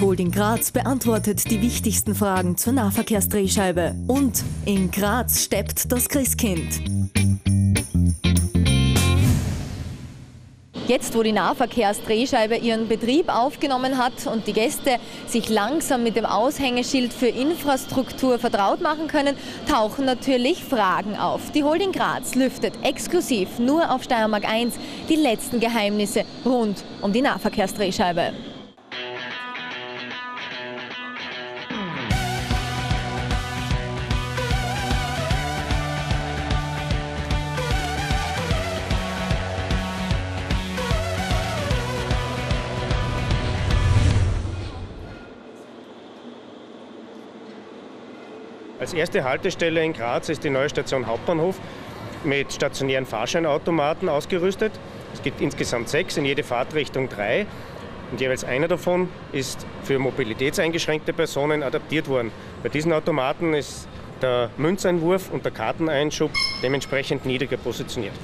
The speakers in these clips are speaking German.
Holding Graz beantwortet die wichtigsten Fragen zur Nahverkehrsdrehscheibe. Und in Graz steppt das Christkind. Jetzt, wo die Nahverkehrsdrehscheibe ihren Betrieb aufgenommen hat und die Gäste sich langsam mit dem Aushängeschild für Infrastruktur vertraut machen können, tauchen natürlich Fragen auf. Die Holding Graz lüftet exklusiv nur auf Steiermark 1 die letzten Geheimnisse rund um die Nahverkehrsdrehscheibe. Als erste Haltestelle in Graz ist die neue Station Hauptbahnhof mit stationären Fahrscheinautomaten ausgerüstet. Es gibt insgesamt sechs, in jede Fahrtrichtung drei. Und jeweils einer davon ist für mobilitätseingeschränkte Personen adaptiert worden. Bei diesen Automaten ist der Münzeinwurf und der Karteneinschub dementsprechend niedriger positioniert.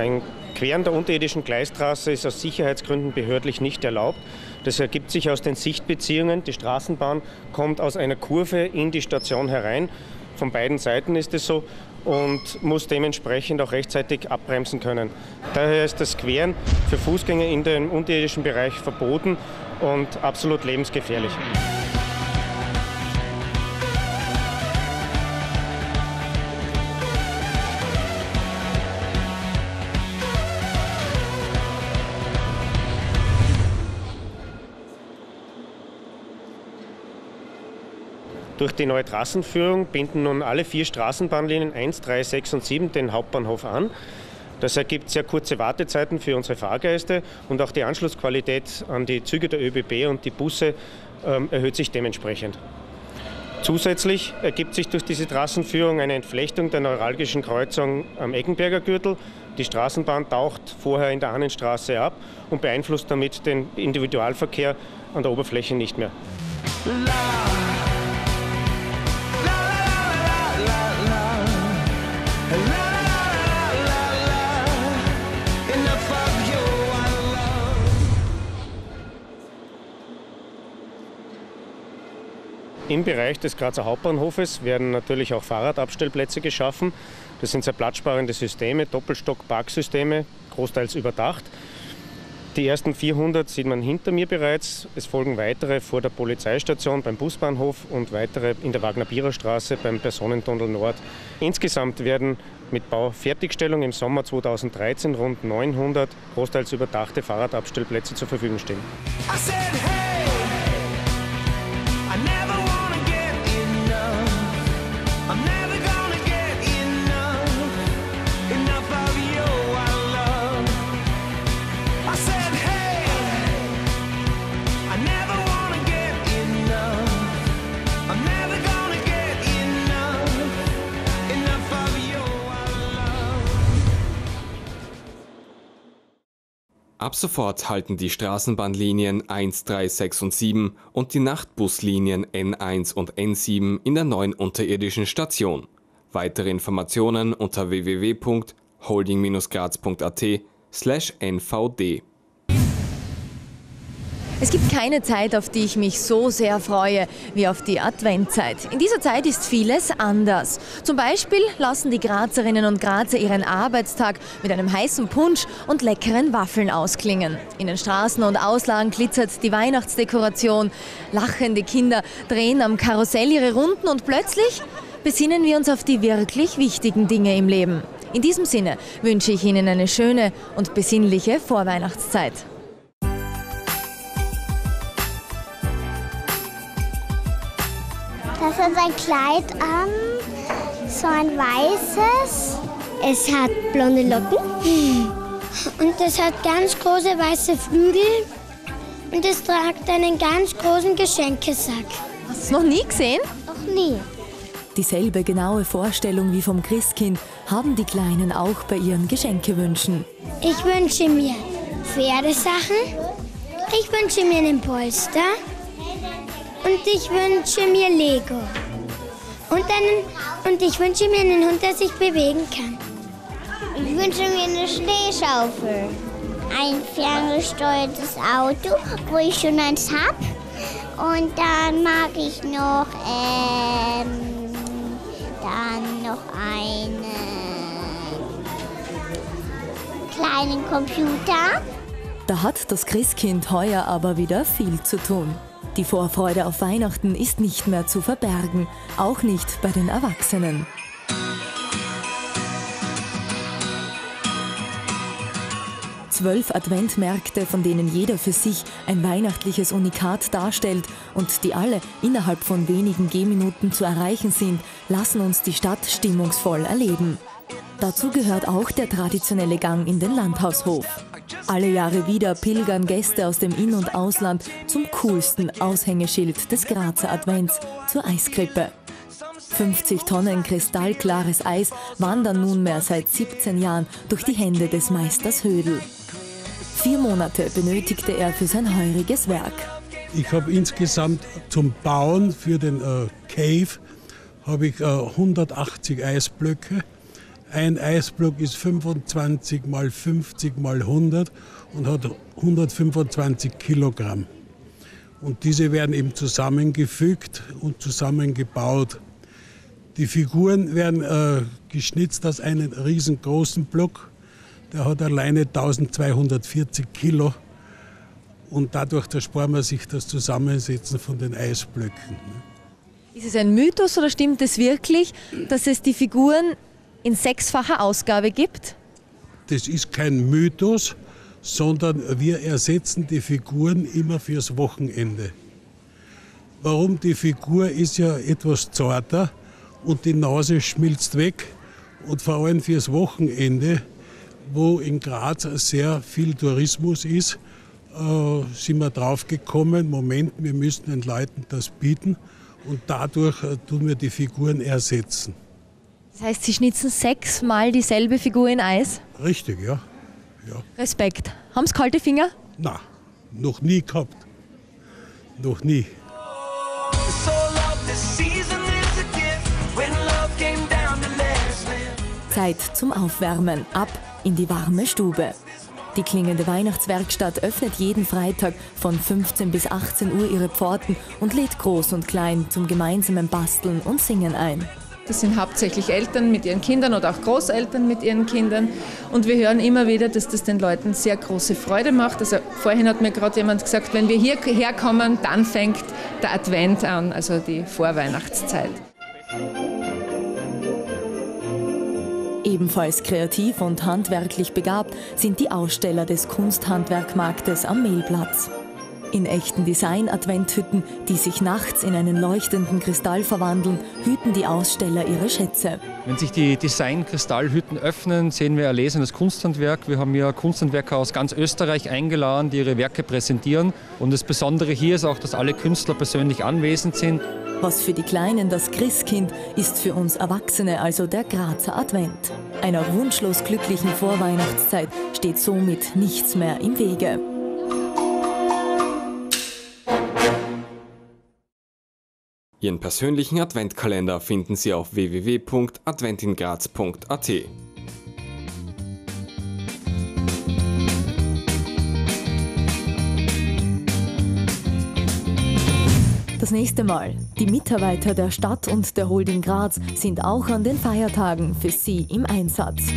Ein Queren der unterirdischen Gleistraße ist aus Sicherheitsgründen behördlich nicht erlaubt. Das ergibt sich aus den Sichtbeziehungen. Die Straßenbahn kommt aus einer Kurve in die Station herein. Von beiden Seiten ist es so und muss dementsprechend auch rechtzeitig abbremsen können. Daher ist das Queren für Fußgänger in dem unterirdischen Bereich verboten und absolut lebensgefährlich. Durch die neue Trassenführung binden nun alle vier Straßenbahnlinien 1, 3, 6 und 7 den Hauptbahnhof an. Das ergibt sehr kurze Wartezeiten für unsere Fahrgäste und auch die Anschlussqualität an die Züge der ÖBB und die Busse ähm, erhöht sich dementsprechend. Zusätzlich ergibt sich durch diese Trassenführung eine Entflechtung der neuralgischen Kreuzung am Eggenberger Gürtel. Die Straßenbahn taucht vorher in der Ahnenstraße ab und beeinflusst damit den Individualverkehr an der Oberfläche nicht mehr. Im Bereich des Grazer Hauptbahnhofes werden natürlich auch Fahrradabstellplätze geschaffen. Das sind sehr platzsparende Systeme, Doppelstock-Parksysteme, großteils überdacht. Die ersten 400 sieht man hinter mir bereits. Es folgen weitere vor der Polizeistation beim Busbahnhof und weitere in der Wagner-Bierer Straße beim Personentunnel Nord. Insgesamt werden mit Baufertigstellung im Sommer 2013 rund 900 großteils überdachte Fahrradabstellplätze zur Verfügung stehen. Ab sofort halten die Straßenbahnlinien 1, 3, 6 und 7 und die Nachtbuslinien N1 und N7 in der neuen unterirdischen Station. Weitere Informationen unter www.holding-graz.at slash nvd. Es gibt keine Zeit, auf die ich mich so sehr freue wie auf die Adventzeit. In dieser Zeit ist vieles anders. Zum Beispiel lassen die Grazerinnen und Grazer ihren Arbeitstag mit einem heißen Punsch und leckeren Waffeln ausklingen. In den Straßen und Auslagen glitzert die Weihnachtsdekoration. Lachende Kinder drehen am Karussell ihre Runden und plötzlich besinnen wir uns auf die wirklich wichtigen Dinge im Leben. In diesem Sinne wünsche ich Ihnen eine schöne und besinnliche Vorweihnachtszeit. Das hat ein Kleid an, so ein weißes. Es hat blonde Locken und es hat ganz große weiße Flügel und es tragt einen ganz großen Geschenkesack. Hast du es noch nie gesehen? Noch nie. Dieselbe genaue Vorstellung wie vom Christkind haben die Kleinen auch bei ihren Geschenkewünschen. Ich wünsche mir Pferdesachen, Ich wünsche mir einen Polster und ich wünsche mir Lego. Und, einen, und ich wünsche mir einen Hund, der sich bewegen kann. Ich wünsche mir eine Schneeschaufel. Ein ferngesteuertes Auto, wo ich schon eins habe. Und dann mag ich noch, ähm, dann noch einen kleinen Computer. Da hat das Christkind heuer aber wieder viel zu tun. Die Vorfreude auf Weihnachten ist nicht mehr zu verbergen, auch nicht bei den Erwachsenen. Zwölf Adventmärkte, von denen jeder für sich ein weihnachtliches Unikat darstellt und die alle innerhalb von wenigen Gehminuten zu erreichen sind, lassen uns die Stadt stimmungsvoll erleben. Dazu gehört auch der traditionelle Gang in den Landhaushof. Alle Jahre wieder pilgern Gäste aus dem In- und Ausland zum coolsten Aushängeschild des Grazer Advents, zur Eiskrippe. 50 Tonnen kristallklares Eis wandern nunmehr seit 17 Jahren durch die Hände des Meisters Hödel. Vier Monate benötigte er für sein heuriges Werk. Ich habe insgesamt zum Bauen für den äh, Cave ich äh, 180 Eisblöcke. Ein Eisblock ist 25 mal 50 mal 100 und hat 125 Kilogramm. Und diese werden eben zusammengefügt und zusammengebaut. Die Figuren werden äh, geschnitzt aus einem riesengroßen Block der hat alleine 1240 Kilo. Und dadurch ersparen man sich das Zusammensetzen von den Eisblöcken. Ist es ein Mythos oder stimmt es wirklich, dass es die Figuren in sechsfacher Ausgabe gibt? Das ist kein Mythos, sondern wir ersetzen die Figuren immer fürs Wochenende. Warum? Die Figur ist ja etwas zarter und die Nase schmilzt weg. Und vor allem fürs Wochenende wo in Graz sehr viel Tourismus ist, äh, sind wir drauf gekommen, Moment, wir müssen den Leuten das bieten und dadurch äh, tun wir die Figuren ersetzen. Das heißt, Sie schnitzen sechsmal dieselbe Figur in Eis? Richtig, ja. ja. Respekt. Haben Sie kalte Finger? Na, noch nie gehabt. Noch nie. Zeit zum Aufwärmen. Ab in die warme Stube. Die klingende Weihnachtswerkstatt öffnet jeden Freitag von 15 bis 18 Uhr ihre Pforten und lädt Groß und Klein zum gemeinsamen Basteln und Singen ein. Das sind hauptsächlich Eltern mit ihren Kindern oder auch Großeltern mit ihren Kindern. Und wir hören immer wieder, dass das den Leuten sehr große Freude macht. Also vorhin hat mir gerade jemand gesagt, wenn wir hierher kommen, dann fängt der Advent an, also die Vorweihnachtszeit. Ebenfalls kreativ und handwerklich begabt sind die Aussteller des Kunsthandwerkmarktes am Mehlplatz. In echten Design-Adventhütten, die sich nachts in einen leuchtenden Kristall verwandeln, hüten die Aussteller ihre Schätze. Wenn sich die Design-Kristallhütten öffnen, sehen wir erlesenes Kunsthandwerk. Wir haben hier Kunsthandwerker aus ganz Österreich eingeladen, die ihre Werke präsentieren. Und das Besondere hier ist auch, dass alle Künstler persönlich anwesend sind. Was für die Kleinen das Christkind ist für uns Erwachsene also der Grazer Advent. Einer wunschlos glücklichen Vorweihnachtszeit steht somit nichts mehr im Wege. Ihren persönlichen Adventkalender finden Sie auf www.adventingraz.at. Das nächste Mal. Die Mitarbeiter der Stadt und der Holding Graz sind auch an den Feiertagen für Sie im Einsatz.